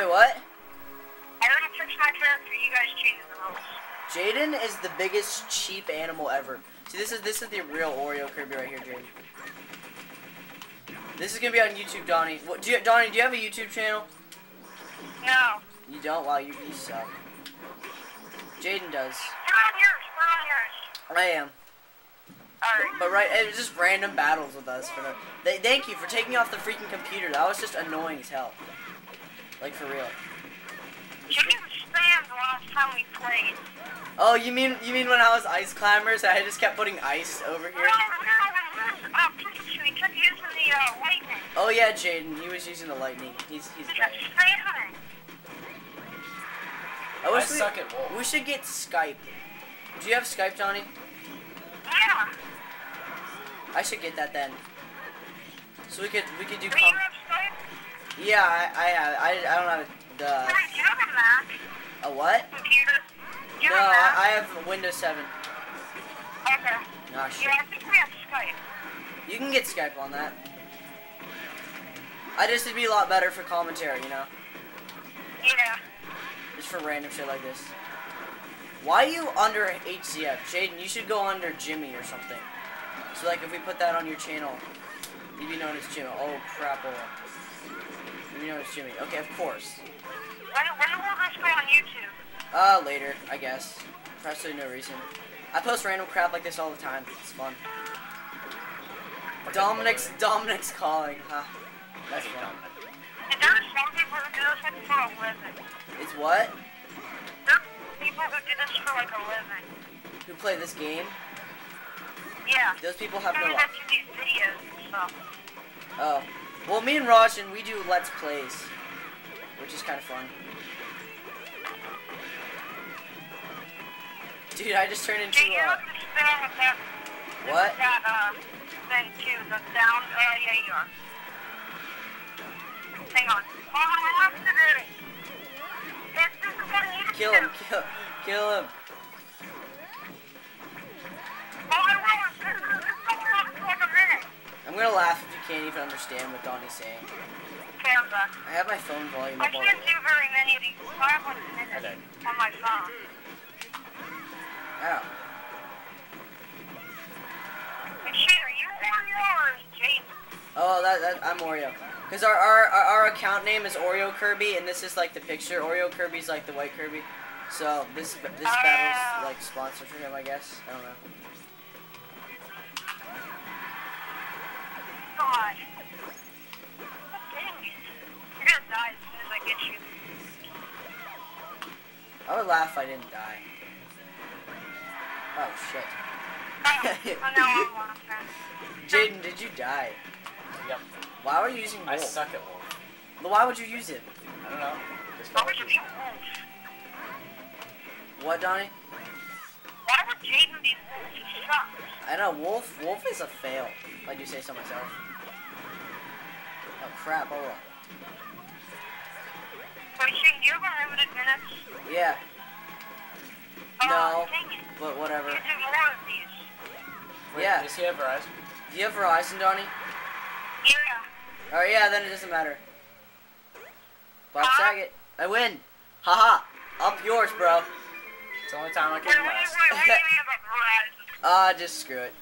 Wait, what? I already fixed my character. You guys changed the rules. Jaden is the biggest cheap animal ever. See, this is this is the real Oreo Kirby right here, Jaden. This is gonna be on YouTube, Donny. What, do you, Donny? Do you have a YouTube channel? No. You don't? Wow, you, you suck. Jaden does. Put on yours. Put on yours. I am. Alright. But right, it was just random battles with us. For the, they, thank you for taking off the freaking computer. That was just annoying as hell. Like for real. You didn't stand the last time we played. Oh, you mean you mean when I was ice climbers? I just kept putting ice over No, no, here. no, uh, Pikachu, he kept using the, uh, lightning. Oh yeah, Jaden. He was using the lightning. He's he's He kept right. standing. I I suck we, at wolf. we should get Skype. Do you have Skype, Johnny? Yeah. I should get that then. So we could we could do. Do you Com- have Skype? Yeah, I I have. I, I don't have the Wait, you have a Mac a what? computer? You No, have a Mac? I, have Windows 7. Okay. Ah shit. Yeah, I think we have Skype. You can get Skype on that. I just it'd be a lot better for commentary, you know, Yeah. just for random shit like this. Why are you under HCF, Jaden? You should go under Jimmy or something. So like if we put that on your channel, you'd be known as Jimmy. Oh crap! You know be known as Jimmy. Okay, of course. When, when will this go on YouTube? Uh, later, I guess. For absolutely no reason. I post random crap like this all the time. It's fun. Dominic's Dominic's calling. Huh. That's fun. And there are some people who do this for a living. It's what? There are people who do this for like a living. Who play this game? Yeah. Those people have no life. them do these videos and stuff. Oh. Well, me and Roshan, we do Let's Plays. Which is kind of fun. Dude, I just turned into, a... uh, have to stand with that, with What? that uh, thing too, the down, uh, yeah, you are. Hang on. Oh, I have to do it. This is what you kill him, kill, kill him. I'm gonna laugh if you can't even understand what Donny's saying. Back. I have my phone volume I up all the can't do very many of these. I have like a minute Okay. on my phone. Ow. And shit, are you Oreo or is Jason? Oh, that, that I'm Oreo. Cause our, our our our account name is Oreo Kirby, and this is like the picture. Oreo Kirby's like the white Kirby. So this this battle's oh. like sponsored for him, I guess. I don't know. Get you. I would laugh if I didn't die. Oh shit. Oh, no, I'm laughing. Jaden, did you die? Yep. Why were you using wolf? I wolf? suck at wolf. Well, Why would you use it? I don't know. Just Why felt would you like be wolf? What, Donny? Why would Jaden be wolf? He sucks. I know wolf. Wolf is a fail. If I do say so myself. Oh crap! Hold on. Wait, Shane, do you have unlimited minutes? Yeah, Oh, No. dang it. but whatever. You do more of these. Wait, Yeah. Does he have Verizon? Do you have Verizon, Donny? Yeah. Alright, yeah, then it doesn't matter. Bob Huh? Saget. I win. Haha. Up yours, bro. It's the only time I Wait, can wait, wait, last. wait, what do you mean about Verizon? Ah, just screw it.